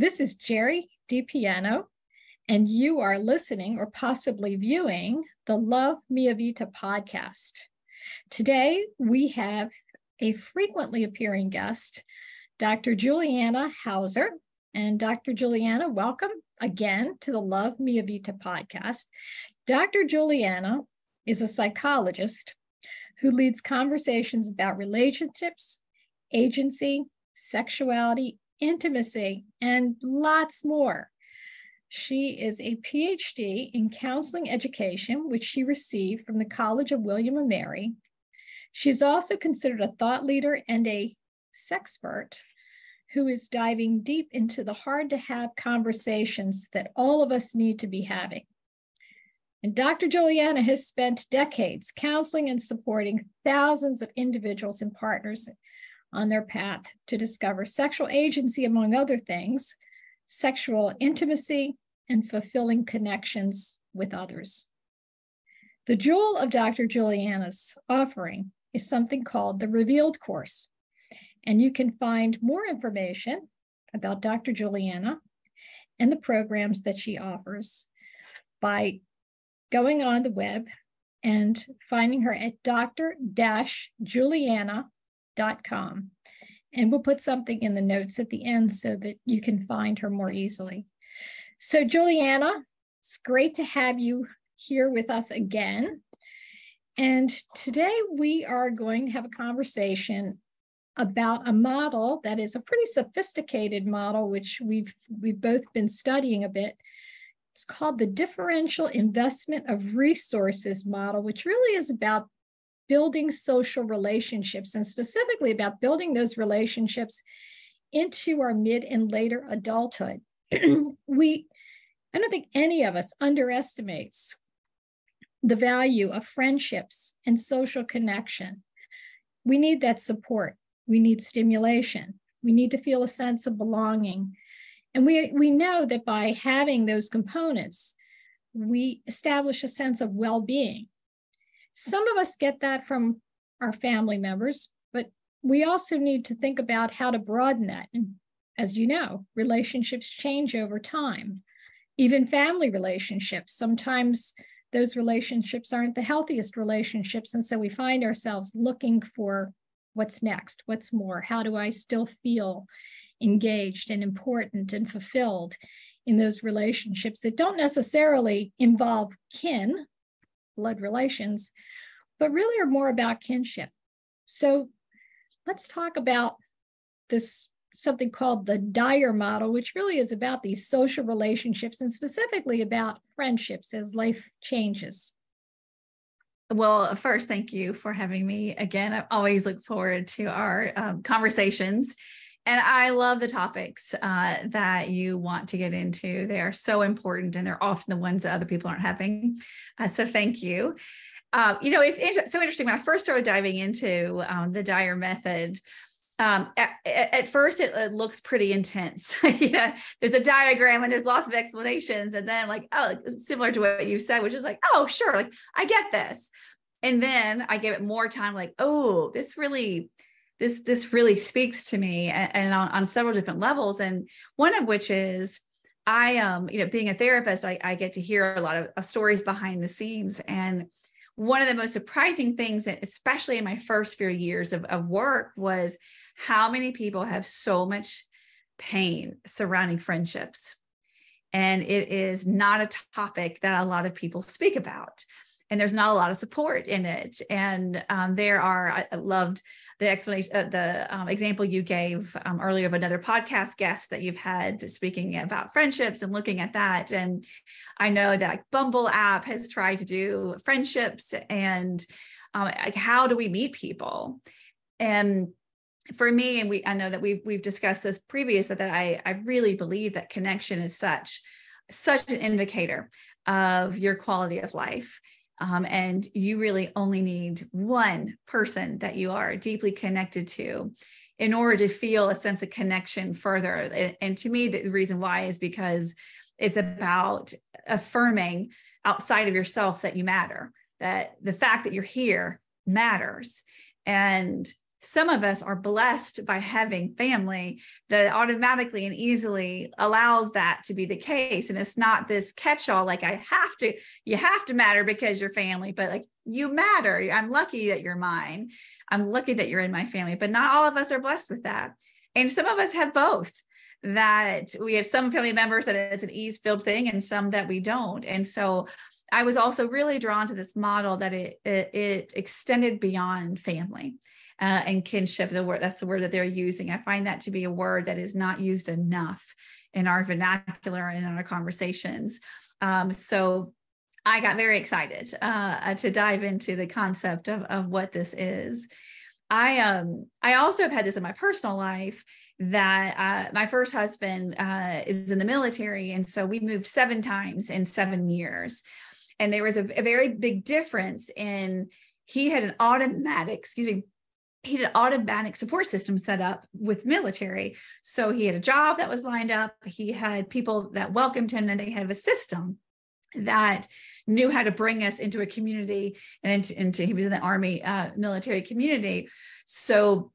This is Gerie DiPiano, and you are listening or possibly viewing the Love Mia Vita podcast. Today, we have a frequently appearing guest, Dr. Juliana Hauser. And Dr. Juliana, welcome again to the Love Mia Vita podcast. Dr. Juliana is a psychologist who leads conversations about relationships, agency, sexuality, intimacy, and lots more. She is a PhD in counseling education, which she received from the College of William and Mary. She's also considered a thought leader and a sexpert who is diving deep into the hard to have conversations that all of us need to be having. And Dr. Juliana has spent decades counseling and supporting thousands of individuals and partners on their path to discover sexual agency, among other things, sexual intimacy, and fulfilling connections with others. The jewel of Dr. Juliana's offering is something called the Revealed Course. And you can find more information about Dr. Juliana and the programs that she offers by going on the web and finding her at dr-juliana.com And we'll put something in the notes at the end so that you can find her more easily. So, Juliana, it's great to have you here with us again. And today we are going to have a conversation about a model that is a pretty sophisticated model, which we've we've both been studying a bit. It's called the differential investment of resources model, which really is about building social relationships and specifically about building those relationships into our mid and later adulthood. we, I don't think any of us underestimates the value of friendships and social connection. We need that support. We need stimulation. We need to feel a sense of belonging. And we, we know that by having those components, we establish a sense of well being. Some of us get that from our family members, but we also need to think about how to broaden that. And as you know, relationships change over time, even family relationships. Sometimes those relationships aren't the healthiest relationships. And so we find ourselves looking for what's next, what's more, how do I still feel engaged and important and fulfilled in those relationships that don't necessarily involve kin, blood relations, but really are more about kinship. So let's talk about this something called the DIRe model, which really is about these social relationships and specifically about friendships as life changes. Well, first, thank you for having me again. I always look forward to our um, conversations. And I love the topics uh, that you want to get into. They are so important and they're often the ones that other people aren't having. Uh, so, thank you. Uh, you know, it's inter- so interesting. When I first started diving into um, the DIRe method, um, at, at, first it, it, looks pretty intense. you know, there's a diagram and there's lots of explanations, and then like, oh, similar to what you said, which is like, oh, sure, like I get this. And then I give it more time, like, oh, this really, this this really speaks to me, and, and on, on several different levels. And one of which is I um, you know, being a therapist, I, I get to hear a lot of uh, stories behind the scenes. And one of the most surprising things, especially in my first few years of, of work, was how many people have so much pain surrounding friendships. And it is not a topic that a lot of people speak about. And there's not a lot of support in it. And um, there are, I loved the explanation, uh, the um, example you gave um, earlier of another podcast guest that you've had speaking about friendships and looking at that. And I know that Bumble app has tried to do friendships and um, like how do we meet people? And for me, and we I know that we've we've discussed this previous that, that I I really believe that connection is such such an indicator of your quality of life um, and you really only need one person that you are deeply connected to in order to feel a sense of connection further. And, and to me, the reason why is because it's about affirming outside of yourself that you matter, that the fact that you're here matters. And some of us are blessed by having family that automatically and easily allows that to be the case. And it's not this catch-all like i have to you have to matter because you're family but like you matter. I'm lucky that you're mine. I'm lucky that you're in my family but not all of us are blessed with that. And some of us have both that we have some family members that it's an ease filled thing and some that we don't. And so i was also really drawn to this model that it, it, it extended beyond family uh, and kinship the word that's the word that they're using. I find that to be a word that is not used enough in our vernacular and in our conversations. Um, so i got very excited uh, to dive into the concept of, of what this is. I um i also have had this in my personal life that uh, my first husband uh, is in the military and so we moved seven times in seven years. And there was a, a very big difference in he had an automatic excuse me he had an automatic support system set up with military. So he had a job that was lined up. He had people that welcomed him, and they had a system that knew how to bring us into a community and into, into he was in the army uh, military community. So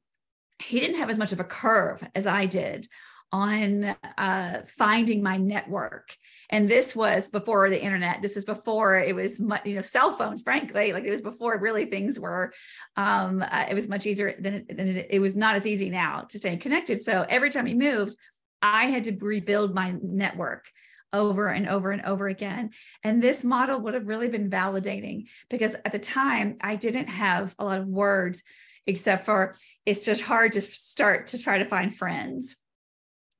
he didn't have as much of a curve as I did on uh, finding my network. And this was before the internet. This is before it was, you know, cell phones, frankly, like it was before really things were, um, uh, it was much easier than, it, than it, it was not as easy now to stay connected. So every time he moved, I had to rebuild my network over and over and over again. And this model would have really been validating because at the time I didn't have a lot of words except for it's just hard to start to try to find friends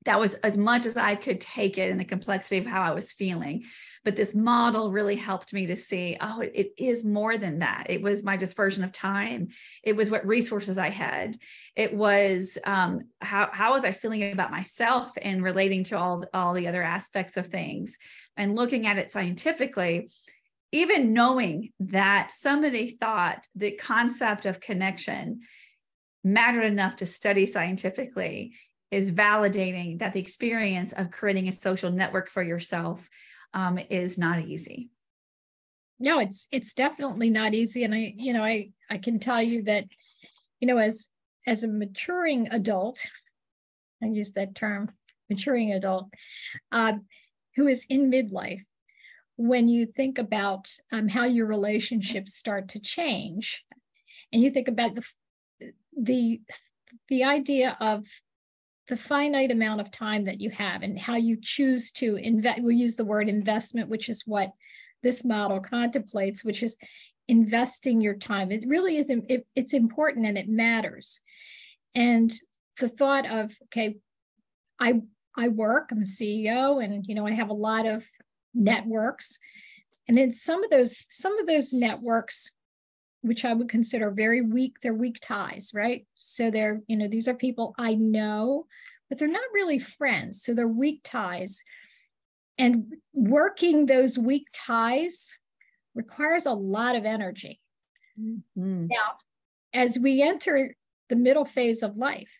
that was as much as I could take it in the complexity of how I was feeling. But this model really helped me to see, oh, it is more than that. It was my dispersion of time. It was what resources I had. It was um, how how was I feeling about myself and relating to all all the other aspects of things, and looking at it scientifically. Even knowing that somebody thought the concept of connection mattered enough to study scientifically is validating that the experience of creating a social network for yourself um, is not easy. No it's it's definitely not easy. And i you know i i can tell you that you know as as a maturing adult i use that term maturing adult uh, who is in midlife when you think about um, how your relationships start to change and you think about the the the idea of the finite amount of time that you have and how you choose to invest. We'll use the word investment, which is what this model contemplates, which is investing your time. It really is, it, it's important and it matters. And the thought of, okay, I, I work, I'm a CEO and, you know, I have a lot of networks. And in some of those, some of those networks which I would consider very weak. They're weak ties, right? So they're, you know, these are people I know, but they're not really friends. So they're weak ties. And working those weak ties requires a lot of energy. Mm-hmm. Now, as we enter the middle phase of life,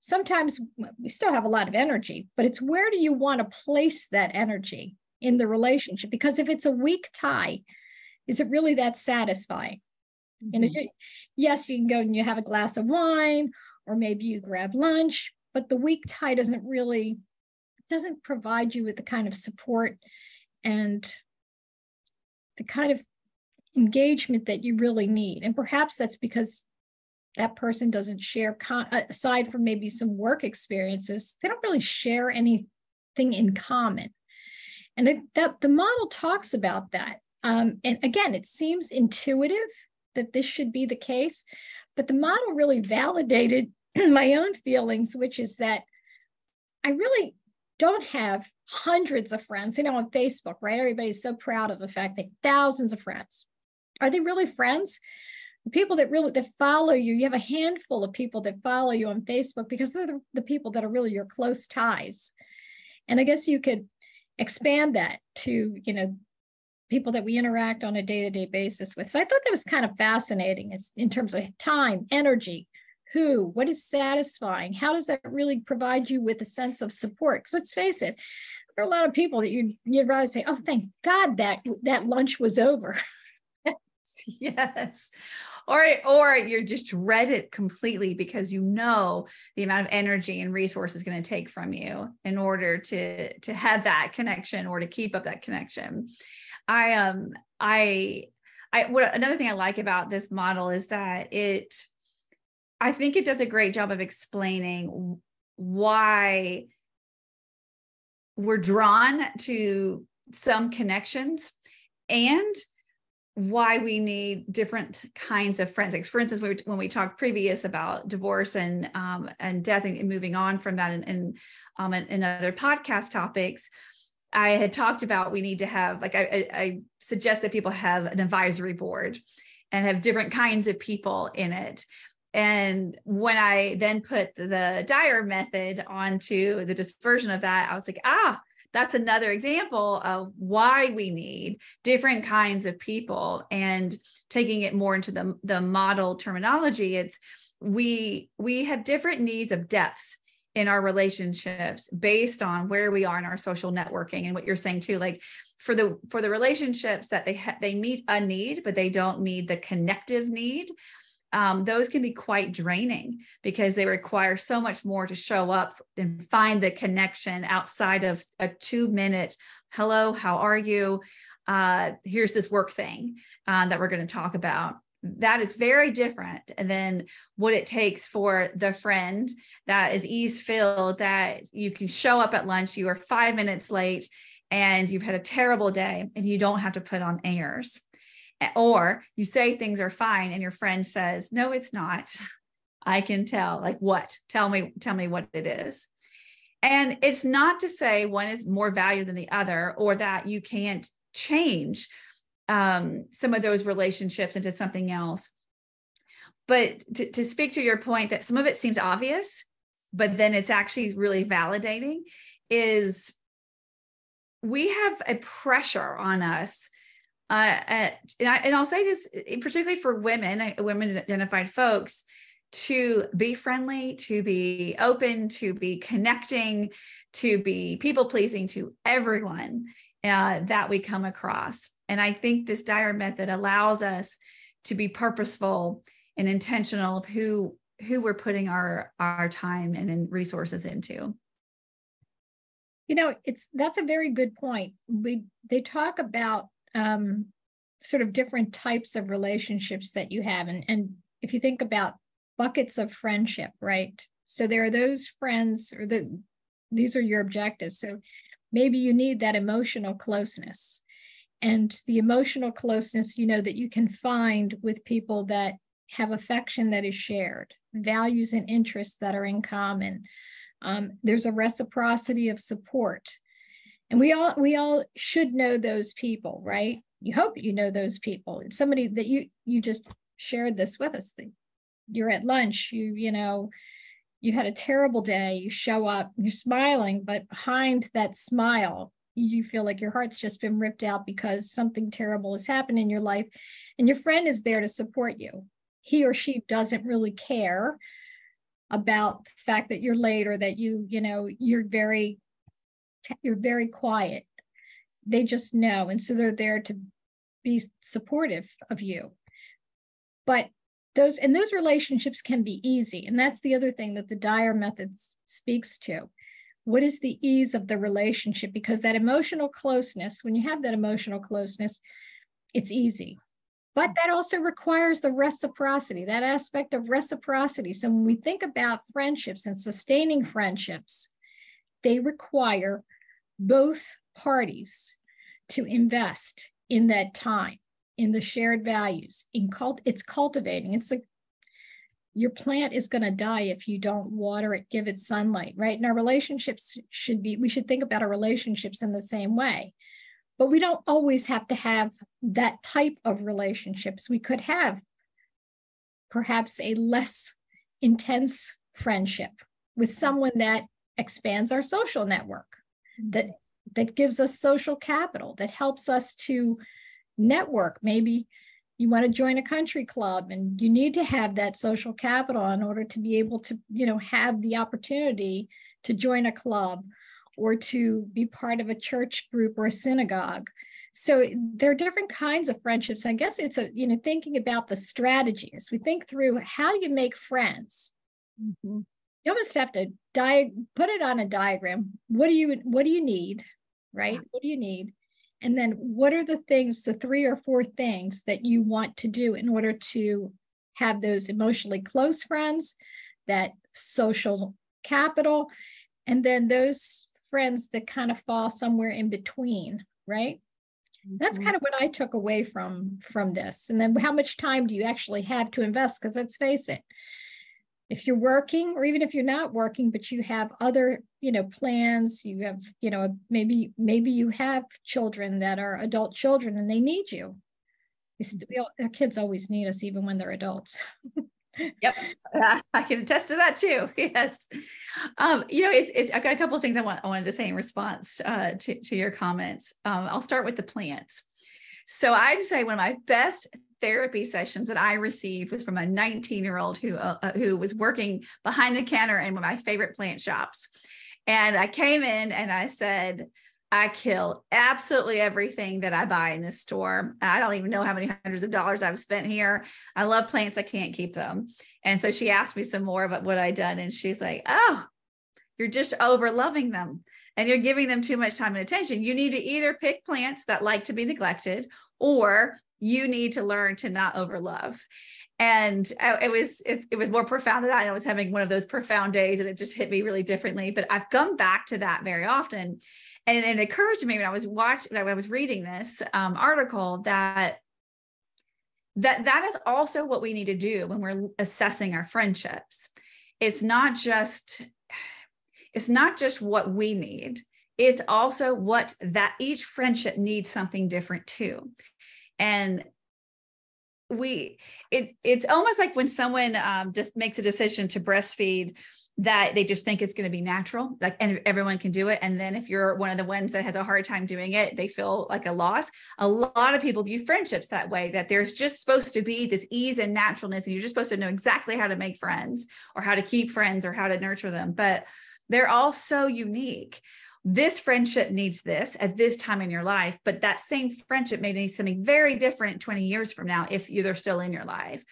sometimes we still have a lot of energy, but it's where do you want to place that energy in the relationship? Because if it's a weak tie, is it really that satisfying? Mm-hmm. You yes, you can go and you have a glass of wine, or maybe you grab lunch, but the weak tie doesn't really doesn't provide you with the kind of support and the kind of engagement that you really need. And perhaps that's because that person doesn't share, con- aside from maybe some work experiences, they don't really share anything in common. And it, that the model talks about that. Um, and again, it seems intuitive that this should be the case, but the model really validated my own feelings, which is that I really don't have hundreds of friends. You know, on Facebook, right? Everybody's so proud of the fact that thousands of friends. Are they really friends? The people that really that follow you, you have a handful of people that follow you on Facebook because they're the, the people that are really your close ties. And I guess you could expand that to, you know, people that we interact on a day-to-day basis with. So I thought that was kind of fascinating. It's in terms of time, energy, who, what is satisfying? How does that really provide you with a sense of support? Because let's face it, there are a lot of people that you'd, you'd rather say, oh, thank God that that lunch was over. yes. or or you're just dread it completely because you know the amount of energy and resources going to take from you in order to to have that connection or to keep up that connection i um i i what another thing i like about this model is that it i think it does a great job of explaining why we're drawn to some connections and why we need different kinds of. Like for instance, when we, when we talked previous about divorce and um, and death and moving on from that and, and um other podcast topics, I had talked about we need to have like I, I suggest that people have an advisory board and have different kinds of people in it. And when I then put the DIRe method onto the dispersion of that, I was like, ah, that's another example of why we need different kinds of people and taking it more into the, the model terminology it's we we have different needs of depth in our relationships based on where we are in our social networking and what you're saying too like for the for the relationships that they ha- they meet a need but they don't meet the connective need um, those can be quite draining because they require so much more to show up and find the connection outside of a two minute hello how are you? Uh, here's this work thing uh, that we're going to talk about that is very different than what it takes for the friend that is ease filled that you can show up at lunch you are five minutes late and you've had a terrible day and you don't have to put on airs. Or you say things are fine and your friend says no it's not. I can tell. Like what? Tell me tell me what it is. And it's not to say one is more valued than the other or that you can't change um, some of those relationships into something else but to, to speak to your point that some of it seems obvious but then it's actually really validating is we have a pressure on us uh, and, I, and I'll say this particularly for women, uh, women identified folks, to be friendly, to be open, to be connecting, to be people pleasing to everyone uh, that we come across. And I think this DIRe method allows us to be purposeful and intentional of who who we're putting our our time and, and resources into. You know, it's that's a very good point. We they talk about um, sort of different types of relationships that you have. And, and if you think about buckets of friendship, right? So there are those friends or the these are your objectives. So maybe you need that emotional closeness. And the emotional closeness, you know, that you can find with people that have affection that is shared, values and interests that are in common. Um, there's a reciprocity of support. And we all we all should know those people right? You hope you know those people. It's somebody that you you just shared this with us you're at lunch you you know you had a terrible day you show up you're smiling but behind that smile you feel like your heart's just been ripped out because something terrible has happened in your life and your friend is there to support you. He or she doesn't really care about the fact that you're late or that you you know you're very you're very quiet. They just know and so they're there to be supportive of you. But those and those relationships can be easy and that's the other thing that the DIRe method speaks to what is the ease of the relationship? Because that emotional closeness when you have that emotional closeness it's easy. But that also requires the reciprocity that aspect of reciprocity. So when we think about friendships and sustaining friendships they require both parties to invest in that time, in the shared values, in cult, it's cultivating. It's like your plant is going to die if you don't water it, give it sunlight, right? And our relationships should be, we should think about our relationships in the same way. But we don't always have to have that type of relationships. We could have perhaps a less intense friendship with someone that expands our social network that mm-hmm. that gives us social capital that helps us to network maybe you want to join a country club and you need to have that social capital in order to be able to you know have the opportunity to join a club or to be part of a church group or a synagogue So there are different kinds of friendships. I guess it's a, you know, thinking about the strategies. We think through how do you make friends? Mm-hmm. You almost have to di- put it on a diagram. What do you what do you need? Right? What do you need? And then what are the things, the three or four things that you want to do in order to have those emotionally close friends, that social capital, and then those friends that kind of fall somewhere in between, right? Mm-hmm. That's kind of what I took away from from this. And then how much time do you actually have to invest? Because let's face it, if you're working or even if you're not working but you have other you know plans you have you know maybe maybe you have children that are adult children and they need you. We, we our kids always need us even when they're adults. Yep. I can attest to that too. Yes. Um, you know it's, it's i got a couple of things i want i wanted to say in response uh, to, to your comments. Um, i'll start with the plants. So i say one of my best therapy sessions that I received was from a 19 year old who uh, uh, who was working behind the counter in one of my favorite plant shops. And I came in and I said, I kill absolutely everything that I buy in this store. I don't even know how many hundreds of dollars I've spent here. I love plants. I can't keep them. And so she asked me some more about what I'd done. And she's like, Oh, you're just over loving them and you're giving them too much time and attention. You need to either pick plants that like to be neglected or you need to learn to not overlove and it was it, it, was more profound than that. I was having one of those profound days, and it just hit me really differently. But I've come back to that very often, and, and it occurred to me when I was watching, when I was reading this um, article that that that is also what we need to do when we're assessing our friendships. It's not just it's not just what we need. It's also what that each friendship needs something different too. And we it's it's almost like when someone um, just makes a decision to breastfeed that they just think it's going to be natural like and everyone can do it. And then if you're one of the ones that has a hard time doing it they feel like a loss. A lot of people view friendships that way that there's just supposed to be this ease and naturalness and you're just supposed to know exactly how to make friends or how to keep friends or how to nurture them. But they're all so unique this friendship needs this at this time in your life, but that same friendship may need something very different 20 years from now if they're still in your life.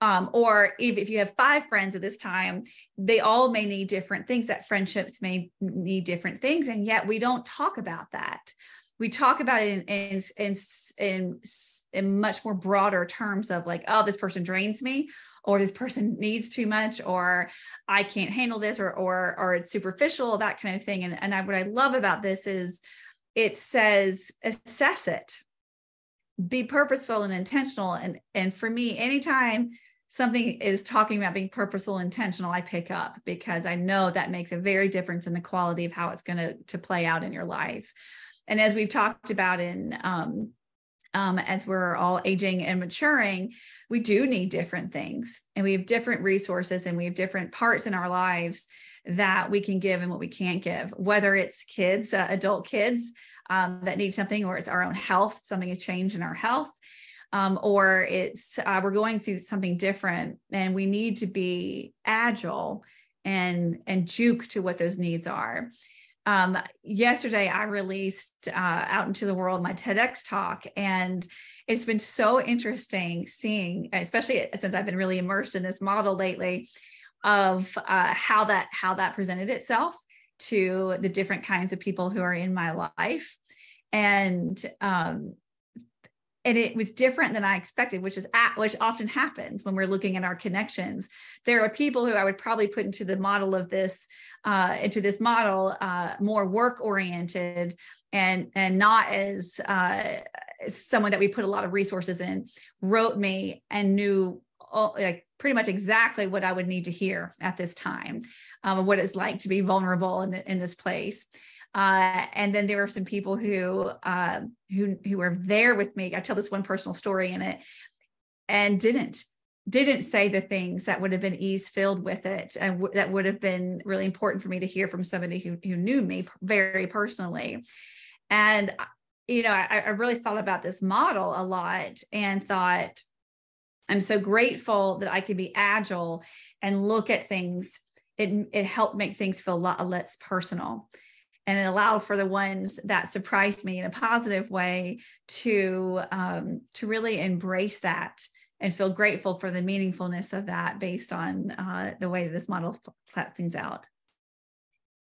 Um, or if, if you have five friends at this time, they all may need different things. That friendships may need different things, and yet we don't talk about that. We talk about it in in in in, in much more broader terms of like, oh, this person drains me, or this person needs too much or i can't handle this or or or it's superficial that kind of thing. And, and I, what i love about this is it says assess it. Be purposeful and intentional. And and for me anytime something is talking about being purposeful intentional i pick up because i know that makes a very difference in the quality of how it's going to to play out in your life. And as we've talked about in um, um, as we're all aging and maturing, we do need different things and we have different resources and we have different parts in our lives that we can give and what we can't give, whether it's kids, uh, adult kids um, that need something, or it's our own health, something has changed in our health. Um, or it's uh, we're going through something different and we need to be agile and and juke to what those needs are um, yesterday I released uh, out into the world my TEDx talk, and it's been so interesting seeing, especially since I've been really immersed in this model lately, of uh, how that how that presented itself to the different kinds of people who are in my life, and um, and it was different than I expected, which is at, which often happens when we're looking at our connections. There are people who I would probably put into the model of this, uh, into this model, uh, more work oriented and and not as uh, someone that we put a lot of resources in. Wrote me and knew all, like pretty much exactly what I would need to hear at this time, um, what it's like to be vulnerable in, in this place. Uh, and then there were some people who uh, who who were there with me. I tell this one personal story in it, and didn't didn't say the things that would have been ease filled with it, and w- that would have been really important for me to hear from somebody who who knew me very personally. And you know, I, I really thought about this model a lot, and thought, I'm so grateful that I can be agile and look at things. It it helped make things feel a lot less personal and it allowed for the ones that surprised me in a positive way to um, to really embrace that and feel grateful for the meaningfulness of that based on uh, the way this model flat things out.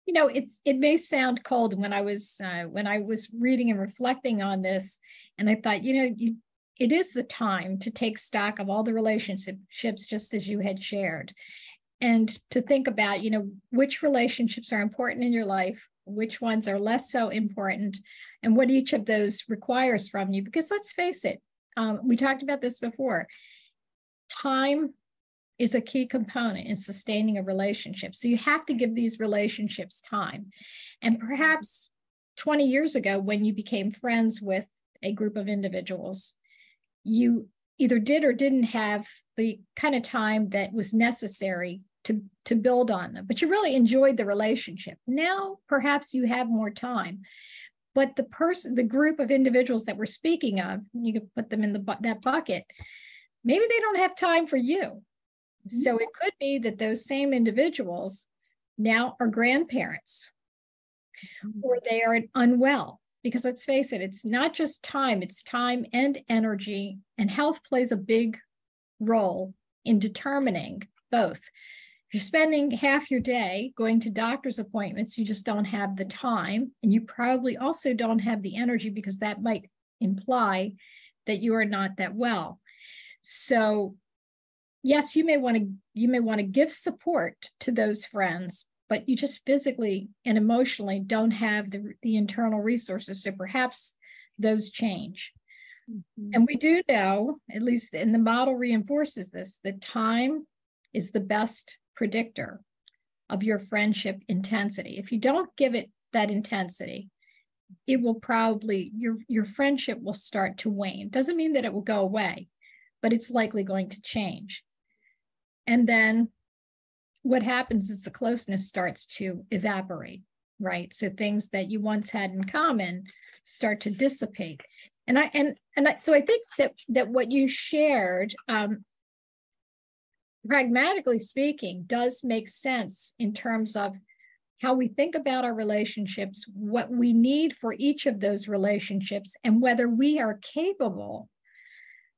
You know it's it may sound cold when i was uh, when i was reading and reflecting on this and i thought you know you, it is the time to take stock of all the relationships just as you had shared. And to think about you know which relationships are important in your life which ones are less so important and what each of those requires from you. Because let's face it um, we talked about this before. Time is a key component in sustaining a relationship. So you have to give these relationships time. And perhaps 20 years ago when you became friends with a group of individuals you either did or didn't have the kind of time that was necessary to, to build on them, but you really enjoyed the relationship. Now, perhaps you have more time, but the person, the group of individuals that we're speaking of, you could put them in the that bucket. Maybe they don't have time for you. Mm-hmm. So it could be that those same individuals now are grandparents mm-hmm. or they are unwell because let's face it, it's not just time, it's time and energy, and health plays a big role in determining both. If you're spending half your day going to doctor's appointments, you just don't have the time, and you probably also don't have the energy because that might imply that you are not that well. So, yes, you may want to you may want to give support to those friends, but you just physically and emotionally don't have the, the internal resources. So perhaps those change. Mm-hmm. And we do know, at least and the model reinforces this, that time is the best predictor of your friendship intensity. If you don't give it that intensity, it will probably your your friendship will start to wane. Doesn't mean that it will go away, but it's likely going to change. And then what happens is the closeness starts to evaporate, right? So things that you once had in common start to dissipate. And I and and I, so I think that that what you shared, um, pragmatically speaking, does make sense in terms of how we think about our relationships, what we need for each of those relationships, and whether we are capable,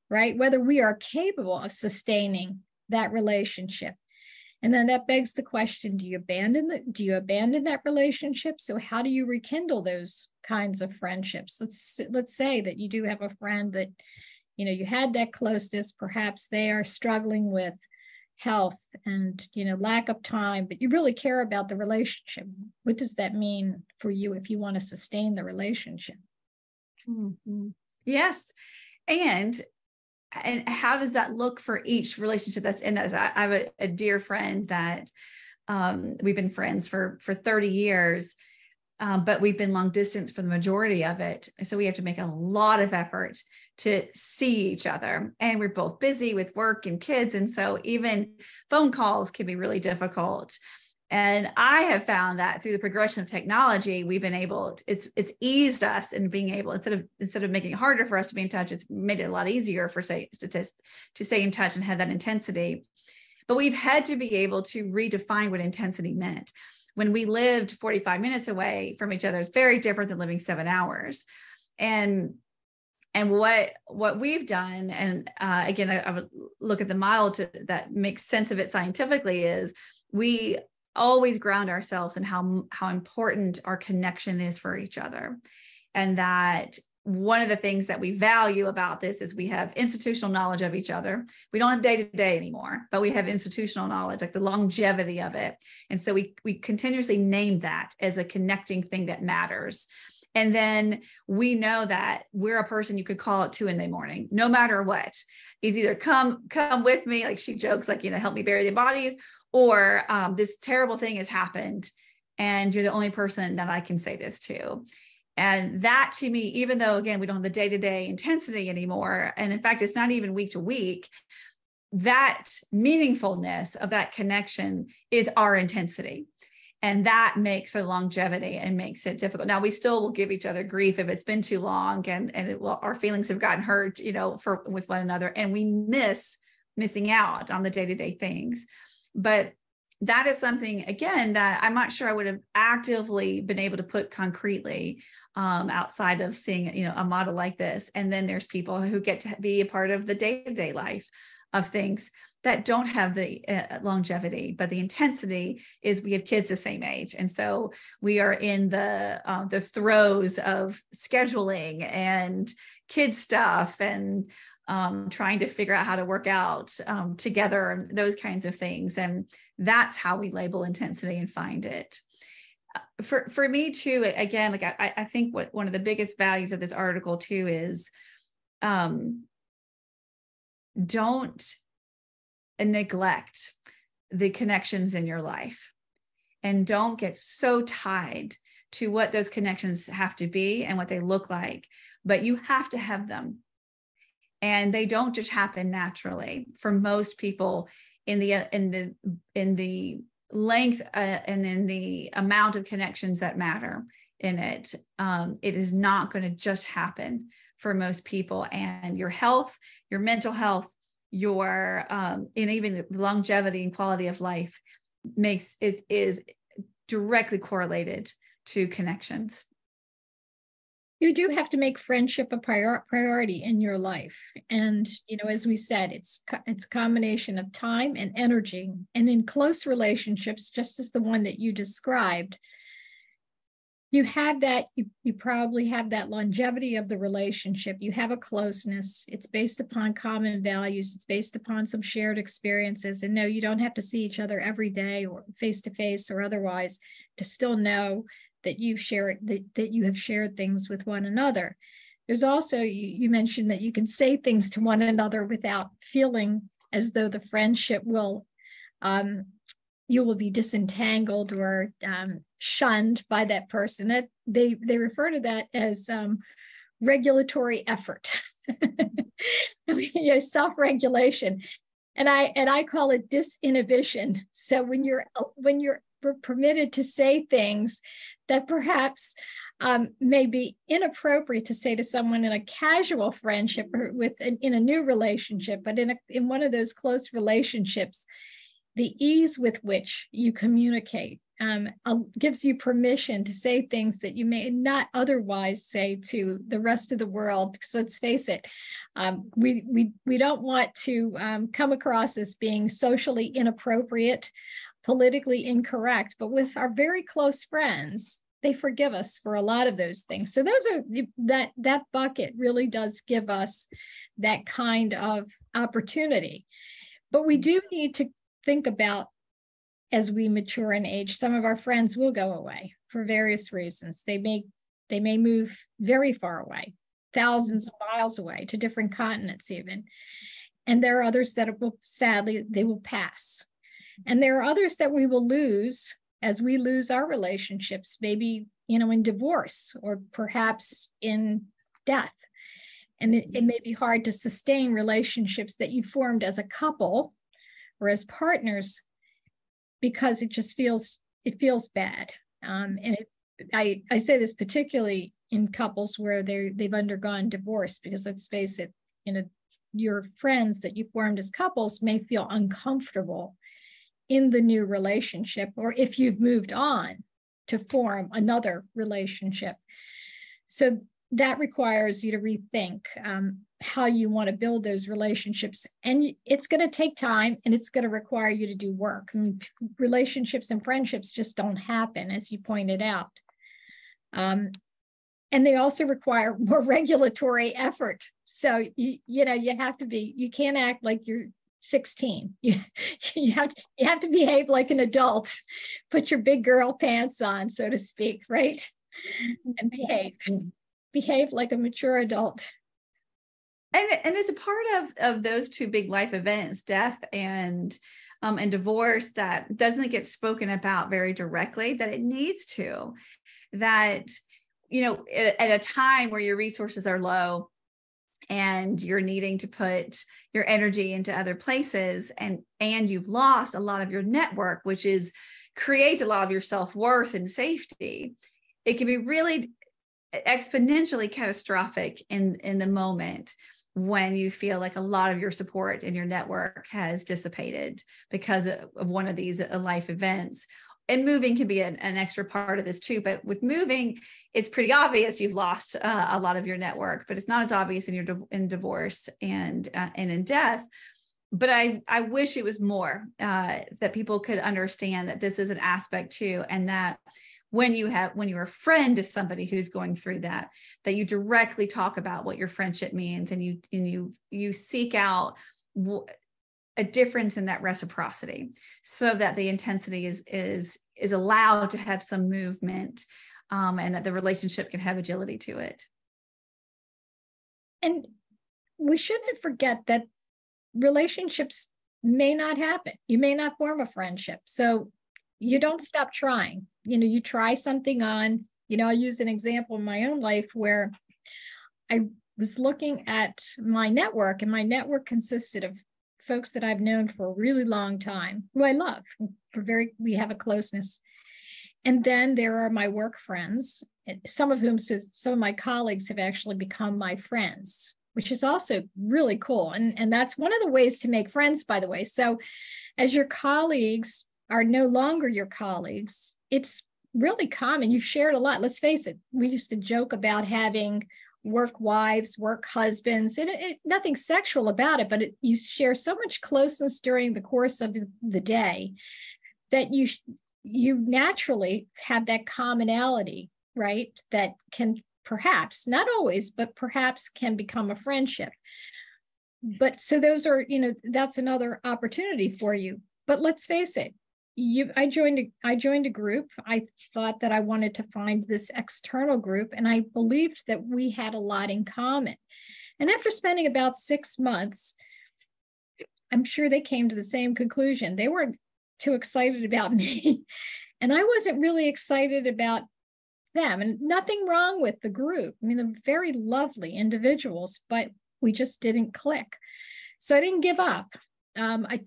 right? Whether we are capable of sustaining that relationship. And then that begs the question, do you abandon the, do you abandon that relationship? So how do you rekindle those kinds of friendships? Let's let's say that you do have a friend that, you know, you had that closeness, perhaps they are struggling with health and you know lack of time but you really care about the relationship what does that mean for you if you want to sustain the relationship mm-hmm. yes and and how does that look for each relationship that's in? I, I have a, a, dear friend that um, we've been friends for for 30 years, um, but we've been long distance for the majority of it. So we have to make a lot of effort to see each other. And we're both busy with work and kids. And so even phone calls can be really difficult and i have found that through the progression of technology we've been able to, it's it's eased us in being able instead of instead of making it harder for us to be in touch it's made it a lot easier for say statistics to stay in touch and have that intensity but we've had to be able to redefine what intensity meant when we lived 45 minutes away from each other it's very different than living seven hours. And and what what we've done and uh, again I, I would look at the model to that makes sense of it scientifically is we always ground ourselves in how how important our connection is for each other. And that one of the things that we value about this is we have institutional knowledge of each other. We don't have day to day anymore, but we have institutional knowledge, like the longevity of it. And so we we continuously name that as a connecting thing that matters. And then we know that we're a person you could call at two in the morning, no matter what. He's either come come with me, like she jokes, like you know, help me bury the bodies, or um, this terrible thing has happened and you're the only person that I can say this to. And that to me, even though again, we don't have the day to day intensity anymore, and in fact, it's not even week to week, that meaningfulness of that connection is our intensity. And that makes for longevity and makes it difficult. Now we still will give each other grief if it's been too long and, and it will, our feelings have gotten hurt, you know, for with one another. And we miss missing out on the day-to-day things but that is something again that i'm not sure i would have actively been able to put concretely um, outside of seeing you know a model like this. And then there's people who get to be a part of the day-to-day life of things that don't have the uh, longevity but the intensity is we have kids the same age. And so we are in the uh, the throes of scheduling and kid stuff and um, trying to figure out how to work out um, together and those kinds of things. And that's how we label intensity and find it for for me too again like i i think what one of the biggest values of this article too is um don't neglect the connections in your life and don't get so tied to what those connections have to be and what they look like but you have to have them. And they don't just happen naturally for most people in the in the in the length uh, and then the amount of connections that matter in it um, it is not going to just happen for most people. And your health your mental health your um, and even longevity and quality of life makes is is directly correlated to connections you do have to make friendship a prior- priority in your life. And you know as we said it's it's a combination of time and energy. And in close relationships just as the one that you described you have that you, you probably have that longevity of the relationship. You have a closeness. It's based upon common values. It's based upon some shared experiences. And no you don't have to see each other every day or face to face or otherwise to still know that you've shared that, that you have shared things with one another. There's also you, you mentioned that you can say things to one another without feeling as though the friendship will um, you will be disentangled or um, shunned by that person. That they they refer to that as um, regulatory effort. You know, self-regulation. And i and i call it disinhibition. So when you're when you're permitted to say things that perhaps um, may be inappropriate to say to someone in a casual friendship or with in a new relationship, but in a, in one of those close relationships, the ease with which you communicate um, gives you permission to say things that you may not otherwise say to the rest of the world. Because let's face it, um, we we we don't want to um, come across as being socially inappropriate politically incorrect, but with our very close friends, they forgive us for a lot of those things. So those are that that bucket really does give us that kind of opportunity. But we do need to think about as we mature in age, some of our friends will go away for various reasons. They may they may move very far away, thousands of miles away to different continents even. And there are others that will sadly they will pass. And there are others that we will lose as we lose our relationships, maybe, you know, in divorce or perhaps in death. And it, it may be hard to sustain relationships that you formed as a couple or as partners because it just feels it feels bad. Um, and it, I I say this particularly in couples where they they've undergone divorce because let's face it, you know, your friends that you formed as couples may feel uncomfortable in the new relationship or if you've moved on to form another relationship. So that requires you to rethink um, how you want to build those relationships. And it's going to take time and it's going to require you to do work. I mean, relationships and friendships just don't happen, as you pointed out. Um, and they also require more regulatory effort. So you you know you have to be you can't act like you're 16. You, you, have to, you have to behave like an adult, put your big girl pants on, so to speak, right? And behave. Behave like a mature adult. And, and as a part of, of those two big life events, death and um, and divorce, that doesn't get spoken about very directly, that it needs to. That, you know, at, at a time where your resources are low, and you're needing to put your energy into other places and and you've lost a lot of your network which is creates a lot of your self-worth and safety. It can be really exponentially catastrophic in in the moment when you feel like a lot of your support and your network has dissipated because of one of these uh, life events and moving can be an, an, extra part of this too but with moving it's pretty obvious you've lost uh, a lot of your network but it's not as obvious in your in divorce and uh, and in death. But i i wish it was more uh, that people could understand that this is an aspect too and that when you have when you're a friend to somebody who's going through that that you directly talk about what your friendship means and you and you you seek out a difference in that reciprocity so that the intensity is is is allowed to have some movement um, and that the relationship can have agility to it. And we shouldn't forget that relationships may not happen. You may not form a friendship. So you don't stop trying. You know you try something on. You know i use an example in my own life where i was looking at my network and my network consisted of folks that i've known for a really long time who i love for very we have a closeness and then there are my work friends eh, some of whom some of my colleagues have actually become my friends which is also really cool and and that's one of the ways to make friends by the way so as your colleagues are no longer your colleagues, it's really common. You've shared a lot. Let's face it. We used to joke about having work wives, work husbands, and it, it, nothing sexual about it, but it, you share so much closeness during the course of the day that you you naturally have that commonality, right? That can perhaps, not always, but perhaps can become a friendship. But so those are, you know, that's another opportunity for you. But let's face it, you i joined a, i joined a group. I thought that i wanted to find this external group and i believed that we had a lot in common. And after spending about six months i'm sure they came to the same conclusion. They weren't too excited about me and i wasn't really excited about them. And nothing wrong with the group. I mean they're very lovely individuals but we just didn't click. So i didn't give up. Um, I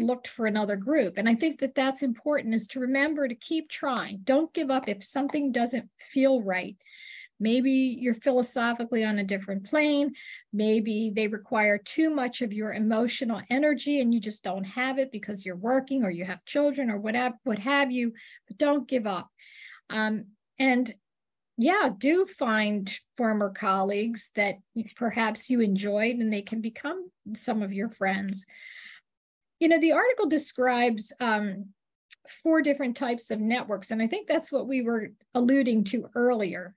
looked for another group. And I think that that's important is to remember to keep trying. Don't give up if something doesn't feel right. Maybe you're philosophically on a different plane. Maybe they require too much of your emotional energy and you just don't have it because you're working or you have children or whatever, what have you. But don't give up. Um, and yeah, do find former colleagues that perhaps you enjoyed and they can become some of your friends you know, the article describes um, four different types of networks, and I think that's what we were alluding to earlier.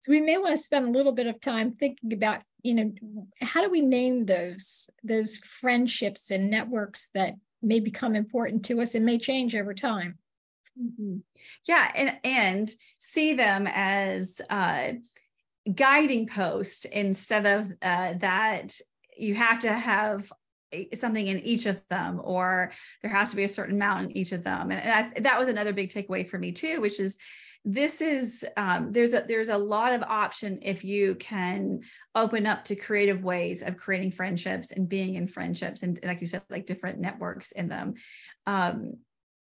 So we may want to spend a little bit of time thinking about, you know, how do we name those those friendships and networks that may become important to us and may change over time. Mm-hmm. Yeah, and and see them as uh, guiding posts instead of uh, that you have to have something in each of them or there has to be a certain amount in each of them. And, and I, that was another big takeaway for me too which is this is um, there's a there's a lot of option if you can open up to creative ways of creating friendships and being in friendships and like you said like different networks in them. Um,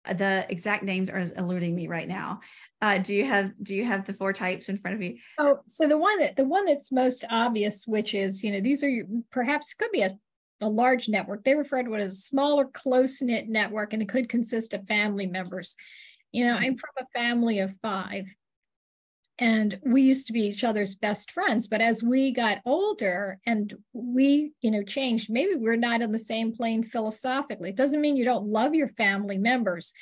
the exact names are eluding me right now. Uh, do you have do you have the four types in front of you? Oh so the one that the one that's most obvious which is you know these are your, perhaps could be a a large network. They refer to it as a smaller, close knit network, and it could consist of family members. You know, I'm from a family of five, and we used to be each other's best friends. But as we got older and we, you know, changed, maybe we're not on the same plane philosophically. It doesn't mean you don't love your family members,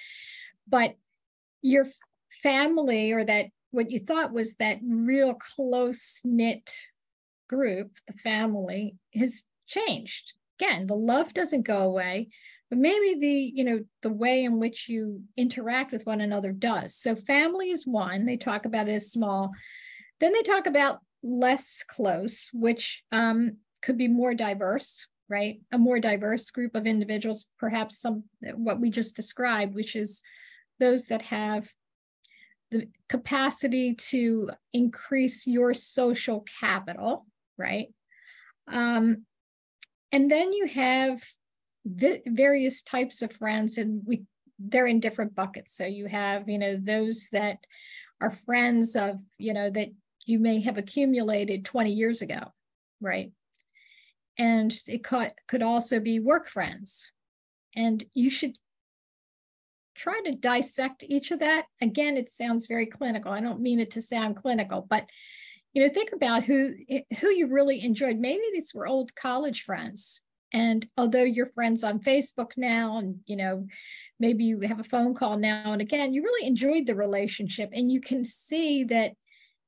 but your family or that what you thought was that real close knit group, the family, has changed again the love doesn't go away but maybe the you know the way in which you interact with one another does. So family is one they talk about it as small. Then they talk about less close which um, could be more diverse right? A more diverse group of individuals perhaps some what we just described which is those that have the capacity to increase your social capital right? Um, and then you have the various types of friends and we they're in different buckets so you have you know those that are friends of you know that you may have accumulated 20 years ago right and it could, could also be work friends. And you should try to dissect each of that. Again, it sounds very clinical. I don't mean it to sound clinical, but you know, think about who who you really enjoyed. Maybe these were old college friends. And although you're friends on Facebook now, and you know, maybe you have a phone call now and again, you really enjoyed the relationship and you can see that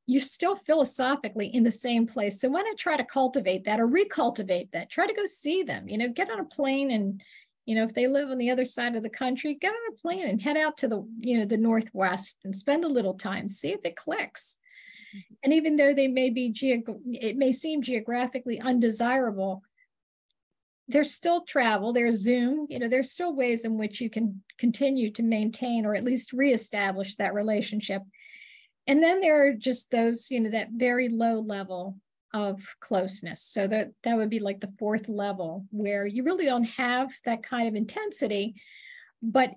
you're still philosophically in the same place. So why not try to cultivate that or recultivate that? Try to go see them, you know, get on a plane and, you know, if they live on the other side of the country, get on a plane and head out to the, you know, the Northwest and spend a little time, see if it clicks. And even though they may be, geog- it may seem geographically undesirable, there's still travel, there's Zoom, you know, there's still ways in which you can continue to maintain or at least reestablish that relationship. And then there are just those, you know, that very low level of closeness. So that that would be like the fourth level where you really don't have that kind of intensity, but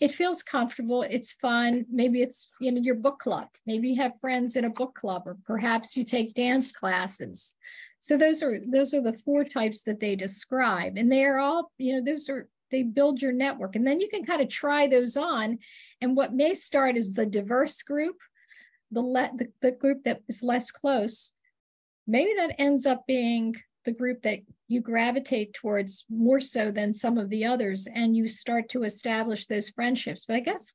it feels comfortable, it's fun. Maybe it's, you know, your book club. Maybe you have friends in a book club, or perhaps you take dance classes. So those are those are the four types that they describe, and they are all you know those are they build your network, and then you can kind of try those on. And what may start is the diverse group, the let the, the group that is less close, maybe that ends up being the group that you gravitate towards more so than some of the others, and you start to establish those friendships. But I guess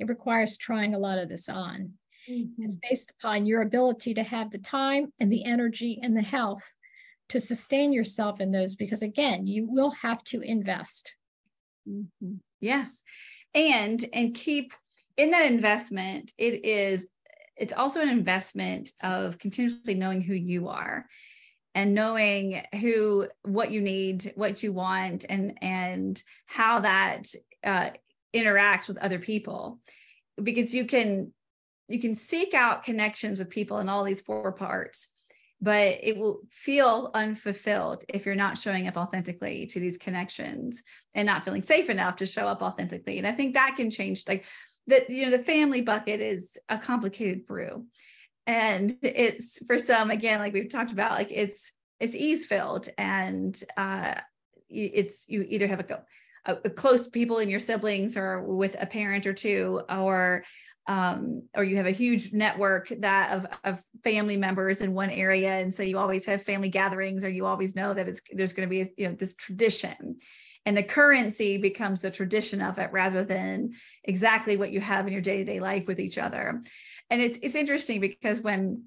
it requires trying a lot of this on. Mm-hmm. It's based upon your ability to have the time and the energy and the health to sustain yourself in those because again you will have to invest mm-hmm. yes and and keep in that investment it is it's also an investment of continuously knowing who you are and knowing who what you need what you want and and how that uh, interacts with other people. Because you can you can seek out connections with people in all these four parts but it will feel unfulfilled if you're not showing up authentically to these connections and not feeling safe enough to show up authentically. And i think that can change like that you know the family bucket is a complicated brew and it's for some again like we've talked about like it's it's ease filled and uh it's you either have a, a, a close people in your siblings or with a parent or two or um, or you have a huge network that of, of family members in one area. And so you always have family gatherings or you always know that it's there's going to be you know this tradition. And the currency becomes the tradition of it rather than exactly what you have in your day-to-day life with each other and it's it's interesting because when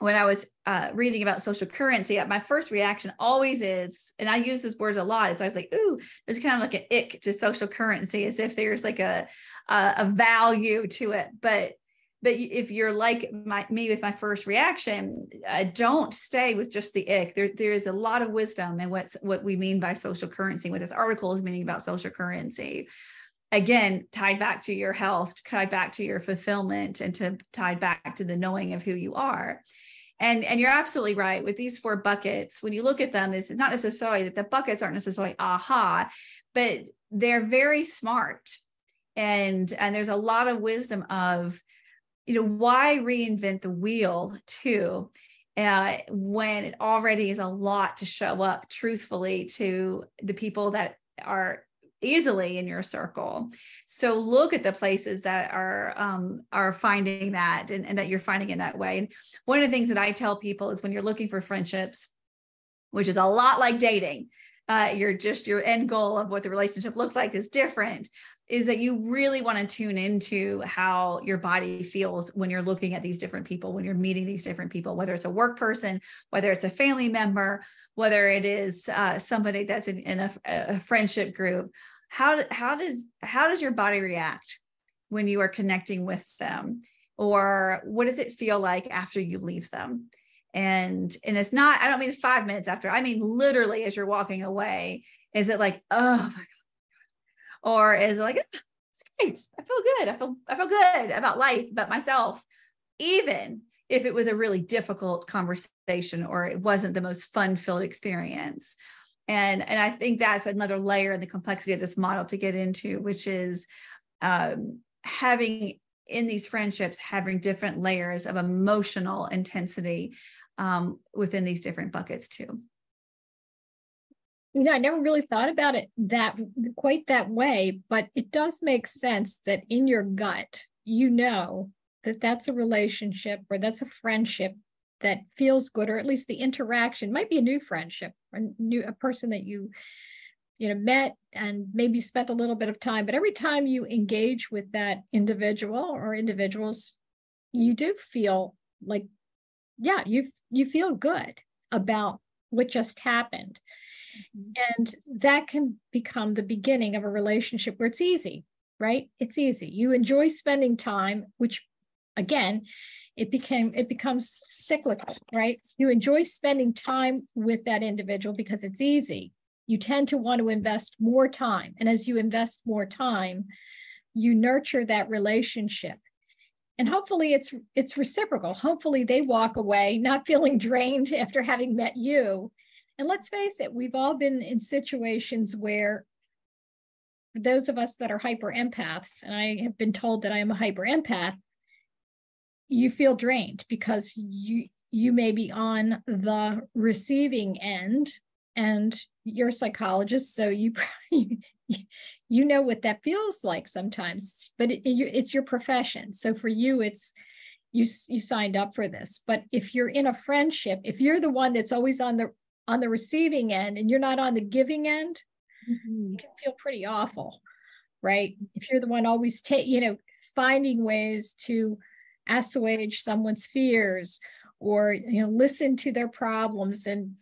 when I was uh, reading about social currency, my first reaction always is, and I use this word a lot. It's always like, "Ooh, there's kind of like an ick to social currency, as if there's like a a, a value to it." But but if you're like my, me with my first reaction, uh, don't stay with just the ick. There there is a lot of wisdom in what's what we mean by social currency. What this article is meaning about social currency again tied back to your health tied back to your fulfillment and to tied back to the knowing of who you are. And and you're absolutely right with these four buckets. When you look at them it's not necessarily that the buckets aren't necessarily aha but they're very smart. And and there's a lot of wisdom of you know why reinvent the wheel too uh, when it already is a lot to show up truthfully to the people that are easily in your circle. So look at the places that are um, are finding that and, and that you're finding in that way. And one of the things that i tell people is when you're looking for friendships which is a lot like dating uh, you're just your end goal of what the relationship looks like is different is that you really want to tune into how your body feels when you're looking at these different people when you're meeting these different people whether it's a work person whether it's a family member whether it is uh, somebody that's in, in a, a friendship group how how does how does your body react when you are connecting with them? Or what does it feel like after you leave them? And and it's not i don't mean five minutes after i mean literally as you're walking away is it like oh my god oh or is it like ah, it's great. I feel good. I feel i feel good about life about myself. Even if it was a really difficult conversation or it wasn't the most fun filled experience and and i think that's another layer in the complexity of this model to get into which is um, having in these friendships having different layers of emotional intensity um, within these different buckets too. You know, I never really thought about it that quite that way, but it does make sense that in your gut, you know that that's a relationship or that's a friendship that feels good, or at least the interaction might be a new friendship, a new a person that you you know met and maybe spent a little bit of time but every time you engage with that individual or individuals you do feel like yeah you you feel good about what just happened. Mm-hmm. and that can become the beginning of a relationship where it's easy right? It's easy. You enjoy spending time which again it became it becomes cyclical right you enjoy spending time with that individual because it's easy you tend to want to invest more time. And as you invest more time, you nurture that relationship. And hopefully it's it's reciprocal. Hopefully they walk away not feeling drained after having met you. And let's face it, we've all been in situations where those of us that are hyper empaths, and I have been told that I am a hyper empath, you feel drained because you you may be on the receiving end and you're a psychologist, so you you know what that feels like sometimes. But it, it's your profession, so for you, it's you you signed up for this. But if you're in a friendship, if you're the one that's always on the on the receiving end and you're not on the giving end, mm-hmm. it can feel pretty awful, right? If you're the one always take, you know, finding ways to assuage someone's fears or you know listen to their problems and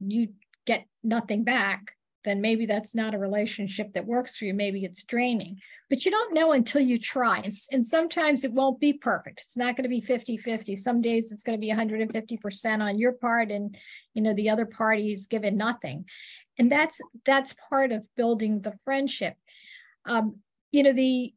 you get nothing back, then maybe that's not a relationship that works for you. Maybe it's draining, but you don't know until you try. And, and sometimes it won't be perfect. It's not going to be 50 50. Some days it's going to be 150% on your part, and you know, the other party is given nothing. And that's that's part of building the friendship. Um, you know, the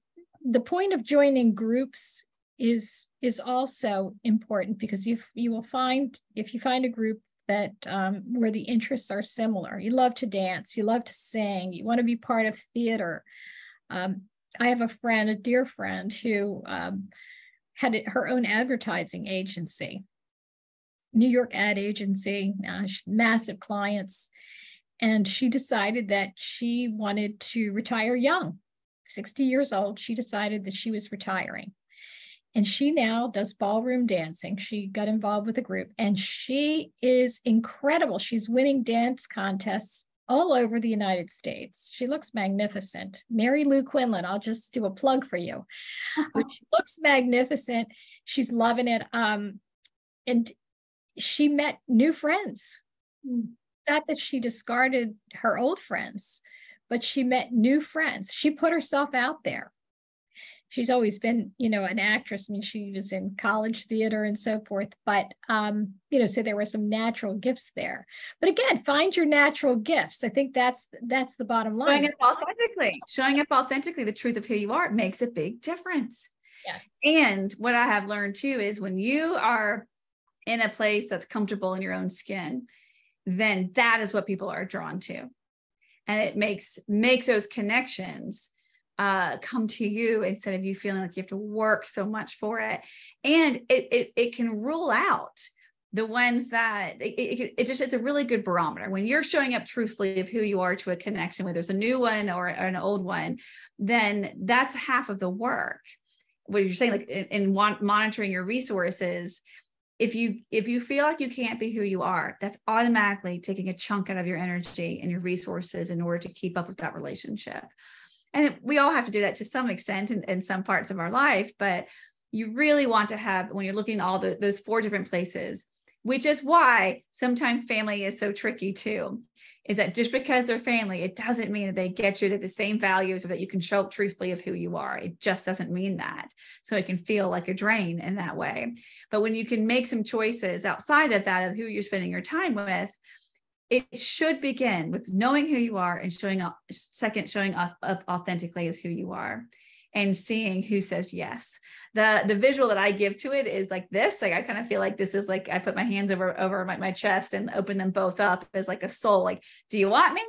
the point of joining groups is is also important because you you will find if you find a group that um, where the interests are similar. You love to dance, you love to sing, you want to be part of theater. Um, I have a friend, a dear friend, who um, had her own advertising agency, New York ad agency, uh, massive clients. And she decided that she wanted to retire young, 60 years old. She decided that she was retiring. And she now does ballroom dancing. She got involved with a group and she is incredible. She's winning dance contests all over the United States. She looks magnificent. Mary Lou Quinlan, I'll just do a plug for you. she looks magnificent. She's loving it. Um, and she met new friends. Hmm. Not that she discarded her old friends, but she met new friends. She put herself out there she's always been you know an actress. I mean she was in college theater and so forth but um you know so there were some natural gifts there. But again find your natural gifts. I think that's that's the bottom line. Showing up authentically showing up authentically the truth of who you are makes a big difference. Yeah. And what i have learned too is when you are in a place that's comfortable in your own skin then that is what people are drawn to. And it makes makes those connections uh, come to you instead of you feeling like you have to work so much for it. And it it, it can rule out the ones that it, it, it, just it's a really good barometer. When you're showing up truthfully of who you are to a connection whether it's a new one or, or an old one then that's half of the work. What you're saying like in, in monitoring your resources if you if you feel like you can't be who you are that's automatically taking a chunk out of your energy and your resources in order to keep up with that relationship and we all have to do that to some extent in, in some parts of our life but you really want to have when you're looking at all the, those four different places which is why sometimes family is so tricky too is that just because they're family it doesn't mean that they get you that the same values or that you can show up truthfully of who you are. It just doesn't mean that. So it can feel like a drain in that way. But when you can make some choices outside of that of who you're spending your time with it should begin with knowing who you are and showing up second showing up, up authentically as who you are and seeing who says yes. The the visual that i give to it is like this. Like i kind of feel like this is like i put my hands over over my, my chest and open them both up as like a soul like do you want me?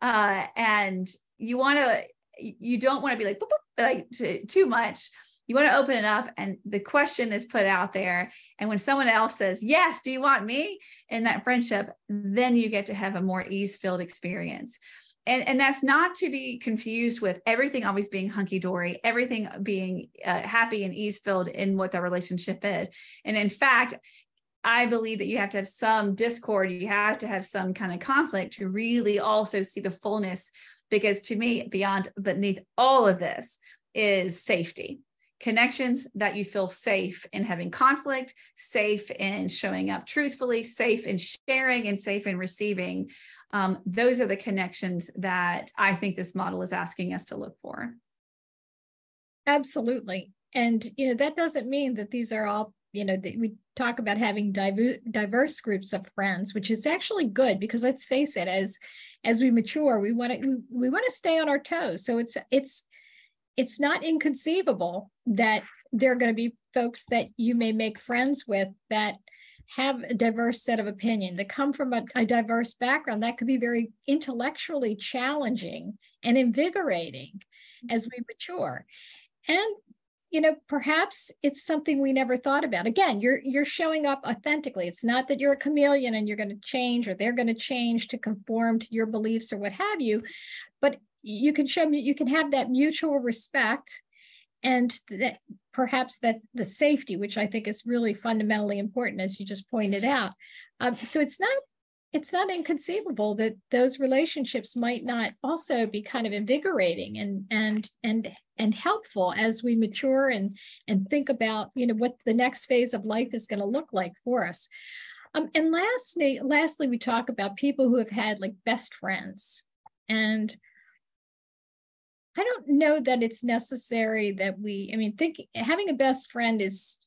Uh and you want to you don't want to be like, boop, boop, like too, too much you want to open it up and the question is put out there and when someone else says yes do you want me in that friendship then you get to have a more ease filled experience and, and that's not to be confused with everything always being hunky dory, everything being uh, happy and ease filled in what the relationship is. And in fact, I believe that you have to have some discord, you have to have some kind of conflict to really also see the fullness. Because to me, beyond beneath all of this is safety connections that you feel safe in having conflict, safe in showing up truthfully, safe in sharing, and safe in receiving. Um, those are the connections that I think this model is asking us to look for. Absolutely. And, you know, that doesn't mean that these are all, you know, that we talk about having diverse, groups of friends, which is actually good because let's face it, as as we mature, we want to we want to stay on our toes. So it's it's it's not inconceivable that there are going to be folks that you may make friends with that have a diverse set of opinion that come from a, a, diverse background. That could be very intellectually challenging and invigorating as we mature. And you know perhaps it's something we never thought about. Again you're you're showing up authentically. It's not that you're a chameleon and you're going to change or they're going to change to conform to your beliefs or what have you you can show you can have that mutual respect and that perhaps that the safety which i think is really fundamentally important as you just pointed out. Um, so it's not it's not inconceivable that those relationships might not also be kind of invigorating and and and and helpful as we mature and and think about you know what the next phase of life is going to look like for us. Um, and lastly lastly we talk about people who have had like best friends. And I don't know that it's necessary that we, I mean, think having a best friend is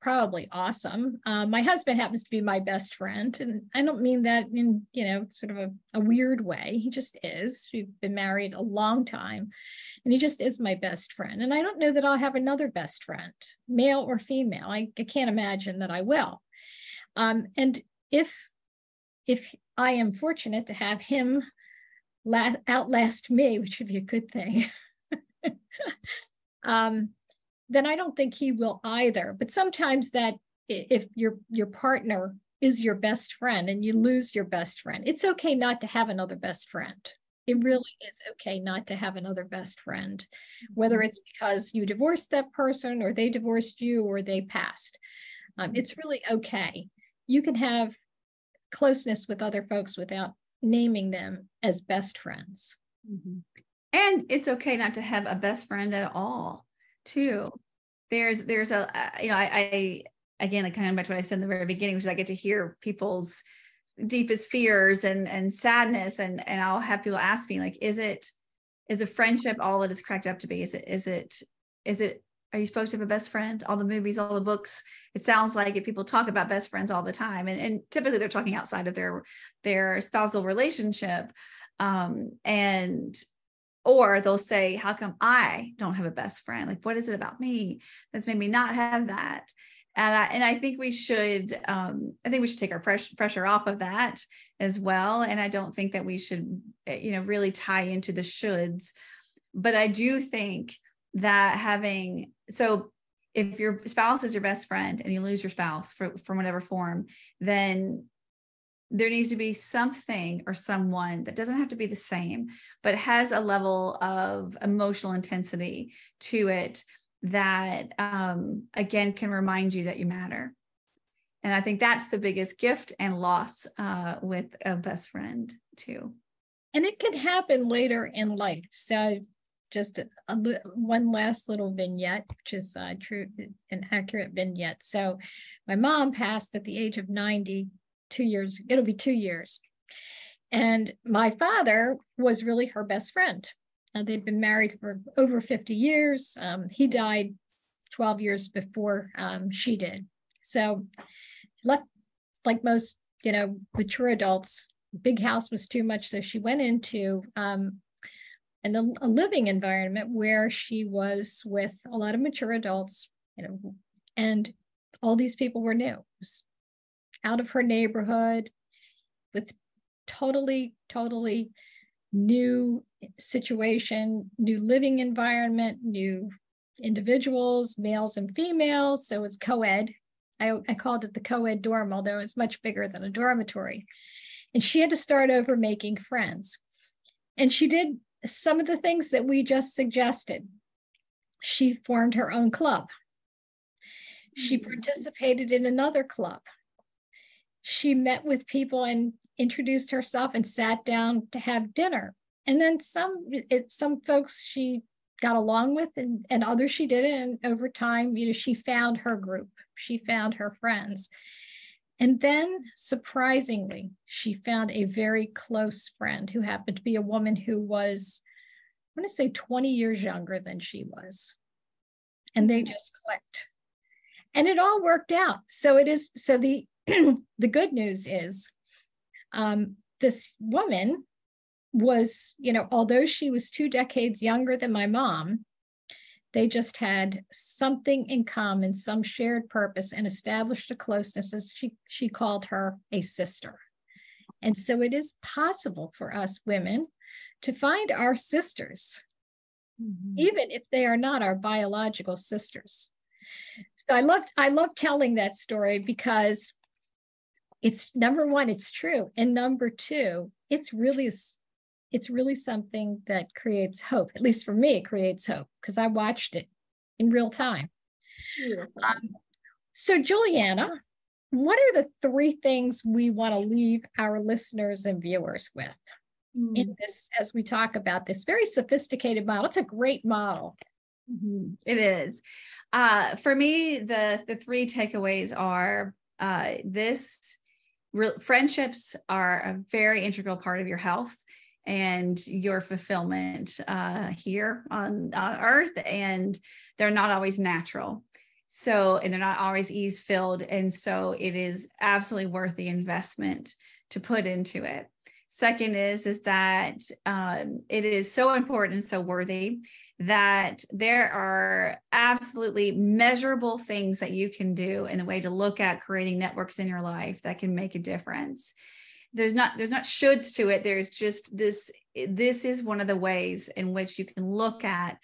probably awesome. Uh, my husband happens to be my best friend, and I don't mean that in, you know, sort of a, a weird way. He just is. We've been married a long time, and he just is my best friend. And I don't know that I'll have another best friend, male or female. I, I can't imagine that I will. Um, and if if I am fortunate to have him la- outlast me, which would be a good thing, um, then I don't think he will either. But sometimes that if your your partner is your best friend and you lose your best friend, it's okay not to have another best friend. It really is okay not to have another best friend, whether mm-hmm. it's because you divorced that person or they divorced you or they passed. Um, it's really okay. You can have closeness with other folks without naming them as best friends. Mm-hmm. And it's okay not to have a best friend at all, too. There's there's a you know I, I again I kind of back to what I said in the very beginning, which is I get to hear people's deepest fears and and sadness, and and I'll have people ask me like, is it is a friendship all that it's cracked up to be? Is it is it is it are you supposed to have a best friend? All the movies all the books. It sounds like if people talk about best friends all the time and, and typically they're talking outside of their their spousal relationship um, and or they'll say how come i don't have a best friend? Like what is it about me that's made me not have that? And I, and I think we should um, I think we should take our pressure pressure off of that as well. And I don't think that we should eh, you know really tie into the shoulds. But I do think that having so if your spouse is your best friend and you lose your spouse for, from whatever form, then there needs to be something or someone that doesn't have to be the same, but has a level of emotional intensity to it that, um, again, can remind you that you matter. And I think that's the biggest gift and loss uh, with a best friend, too. And it can happen later in life. So just a, a, one last little vignette, which is uh, true, an accurate vignette. So, my mom passed at the age of 90, two years, it'll be two years. And my father was really her best friend. Uh, they'd been married for over 50 years. Um, he died 12 years before um, she did. So, left like most, you know, mature adults, big house was too much. So she went into um, and a, a living environment where she was with a lot of mature adults, you know, and all these people were new, out of her neighborhood, with totally, totally new situation, new living environment, new individuals, males and females. So it was co ed. I, I called it the co ed dorm, although it's much bigger than a dormitory. And she had to start over making friends. And she did some of the things that we just suggested. She formed her own club. She mm-hmm. participated in another club. She met with people and introduced herself and sat down to have dinner. And then some it, some folks she got along with and, and others she didn't. And over time, you know, she found her group, she found her friends. And then surprisingly, she found a very close friend who happened to be a woman who was, I want to say 20 years younger than she was. And they mm-hmm. just clicked. And it all worked out. So it is, so the the good news is um, this woman was, you know, although she was two decades younger than my mom, they just had something in common, some shared purpose, and established a closeness, as she, she called her a sister. And so it is possible for us women to find our sisters, mm-hmm. even if they are not our biological sisters. So I love I love telling that story because it's number one, it's true. And number two, it's really it's really something that creates hope. At least for me, it creates hope because I watched it in real time. Um, so, Juliana, what are the three things we want to leave our listeners and viewers with mm. in this as we talk about this very sophisticated model? It's a great model. Mm-hmm. It is. Uh, for me, the the three takeaways are uh, this: re- friendships are a very integral part of your health and your fulfillment uh, here on, on earth and they're not always natural. So and they're not always ease filled and so it is absolutely worth the investment to put into it. Second is is that um, it is so important so worthy that there are absolutely measurable things that you can do in a way to look at creating networks in your life that can make a difference there's not there's not shoulds to it. There's just this this is one of the ways in which you can look at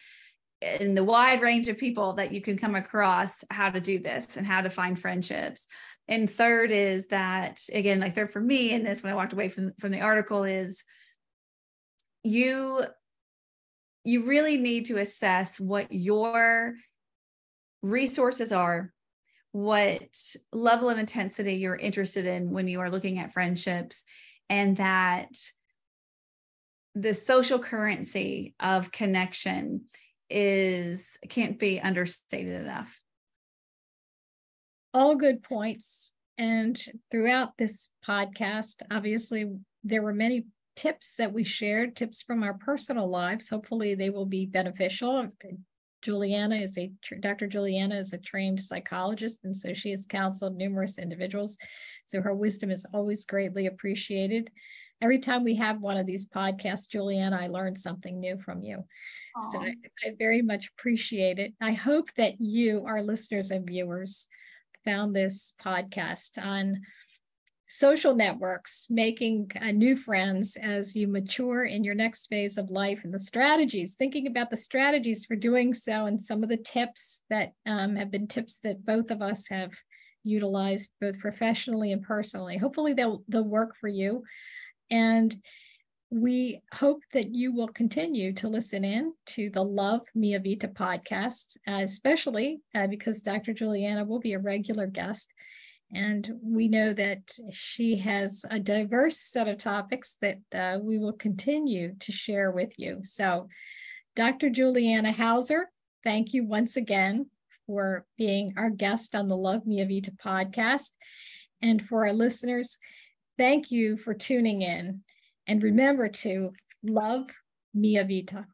in the wide range of people that you can come across how to do this and how to find friendships. And third is that again like third for me and this when i walked away from from the article is you you really need to assess what your resources are what level of intensity you're interested in when you are looking at friendships and that the social currency of connection is can't be understated enough. All good points. And throughout this podcast obviously there were many tips that we shared tips from our personal lives. Hopefully they will be beneficial Juliana is a Dr. Juliana is a trained psychologist, and so she has counseled numerous individuals. So her wisdom is always greatly appreciated. Every time we have one of these podcasts, Juliana, I learned something new from you. Aww. So I, I very much appreciate it. I hope that you, our listeners and viewers, found this podcast on social networks, making uh, new friends as you mature in your next phase of life, and the strategies, thinking about the strategies for doing so, and some of the tips that um, have been tips that both of us have utilized both professionally and personally. Hopefully, they'll, they'll work for you. And we hope that you will continue to listen in to the Love Mia Vita podcast, uh, especially uh, because Dr. Juliana will be a regular guest. And we know that she has a diverse set of topics that uh, we will continue to share with you. So, Dr. Juliana Hauser, thank you once again for being our guest on the Love Mia Vita podcast. And for our listeners, thank you for tuning in. And remember to love Mia Vita.